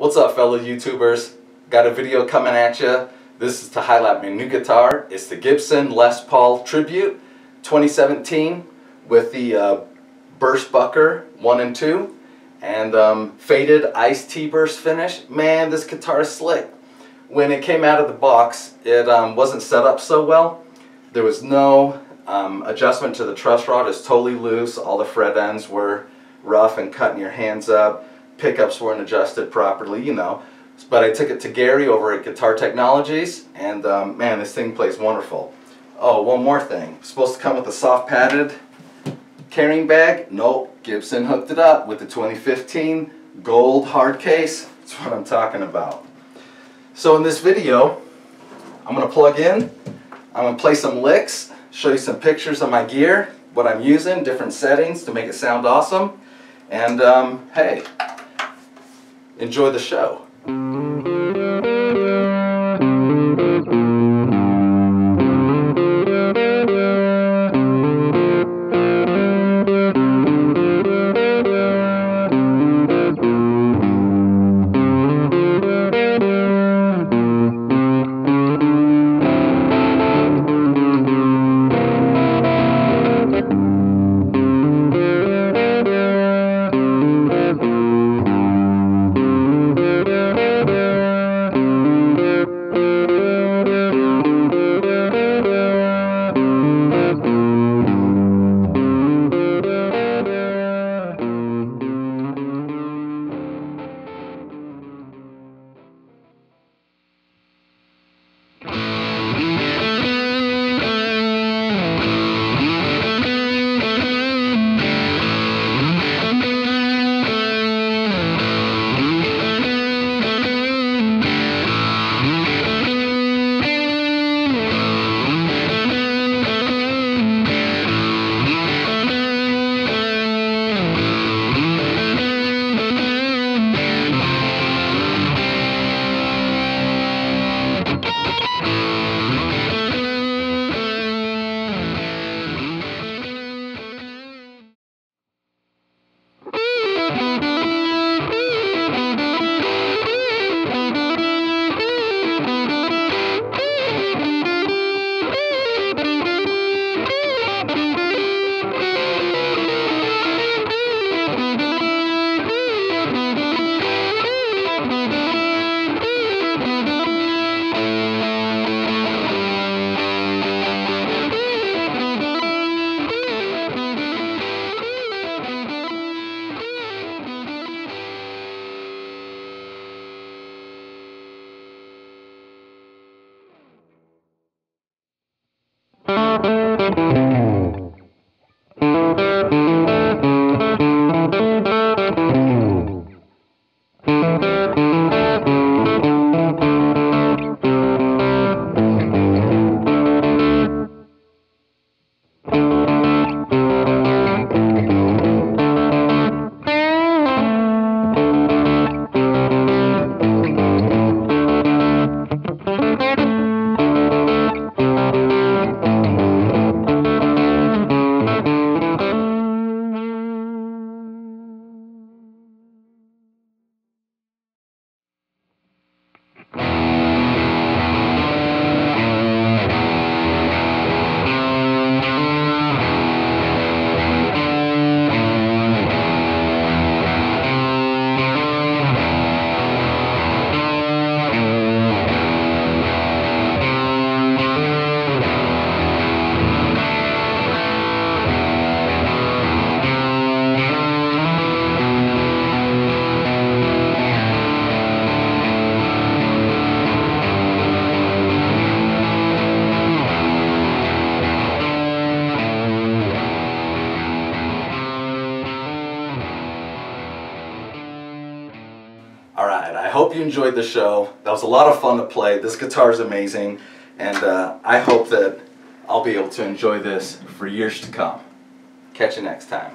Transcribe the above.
What's up fellow YouTubers? Got a video coming at you. This is to highlight my new guitar. It's the Gibson Les Paul Tribute 2017 with the uh, Burstbucker 1 and 2 and um, faded ice Teaburst finish. Man, this guitar is slick. When it came out of the box, it um, wasn't set up so well. There was no um, adjustment to the truss rod. It's totally loose. All the fret ends were rough and cutting your hands up. Pickups weren't adjusted properly, you know. But I took it to Gary over at Guitar Technologies, and um, man, this thing plays wonderful. Oh, one more thing. It's supposed to come with a soft padded carrying bag. Nope, Gibson hooked it up with the 2015 gold hard case. That's what I'm talking about. So in this video, I'm going to plug in, I'm going to play some licks, show you some pictures of my gear, what I'm using, different settings to make it sound awesome, and um, hey, enjoy the show. Música Alright, I hope you enjoyed the show. That was a lot of fun to play. This guitar is amazing, and uh, I hope that I'll be able to enjoy this for years to come. Catch you next time.